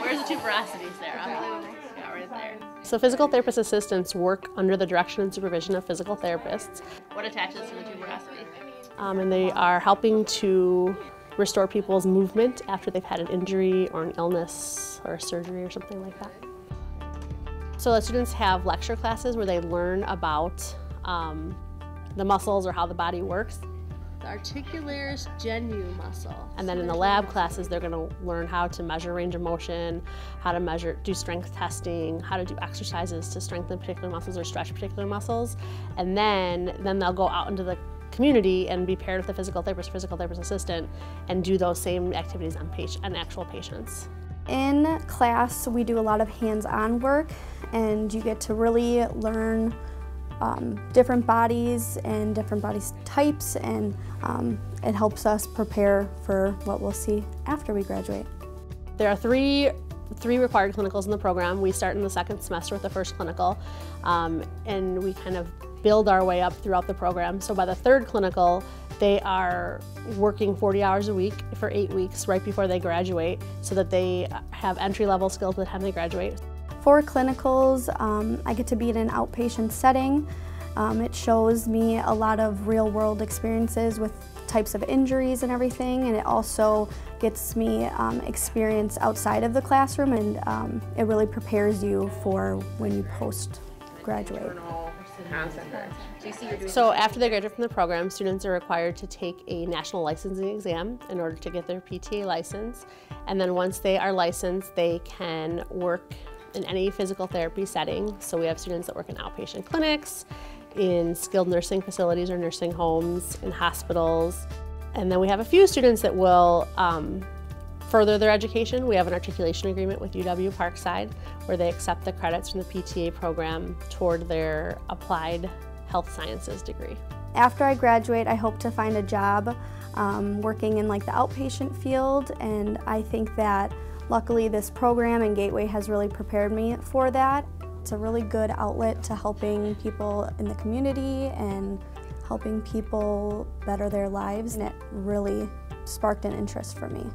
Where's the tuberosities there? Yeah, right there. So physical therapist assistants work under the direction and supervision of physical therapists. What attaches to the tuberosity? Um, and they are helping to restore people's movement after they've had an injury or an illness or a surgery or something like that. So the students have lecture classes where they learn about um, the muscles or how the body works. The articularis genu muscle. And then in the lab classes, they're going to learn how to measure range of motion, how to measure, do strength testing, how to do exercises to strengthen particular muscles or stretch particular muscles. And then, then they'll go out into the community and be paired with a physical therapist, physical therapist assistant, and do those same activities on, patient, on actual patients. In class, we do a lot of hands-on work, and you get to really learn um, different bodies and different body types, and um, it helps us prepare for what we'll see after we graduate. There are three three required clinicals in the program. We start in the second semester with the first clinical, um, and we kind of build our way up throughout the program. So by the third clinical, they are working 40 hours a week for eight weeks right before they graduate so that they have entry-level skills by the time they graduate. For clinicals, um, I get to be in an outpatient setting. Um, it shows me a lot of real-world experiences with types of injuries and everything, and it also gets me um, experience outside of the classroom, and um, it really prepares you for when you post-graduate. So after they graduate from the program, students are required to take a national licensing exam in order to get their PTA license. And then once they are licensed, they can work in any physical therapy setting. So we have students that work in outpatient clinics, in skilled nursing facilities or nursing homes, in hospitals. And then we have a few students that will um, further their education. We have an articulation agreement with UW Parkside where they accept the credits from the PTA program toward their applied health sciences degree. After I graduate, I hope to find a job um, working in like the outpatient field and I think that luckily this program and Gateway has really prepared me for that. It's a really good outlet to helping people in the community and helping people better their lives and it really sparked an interest for me.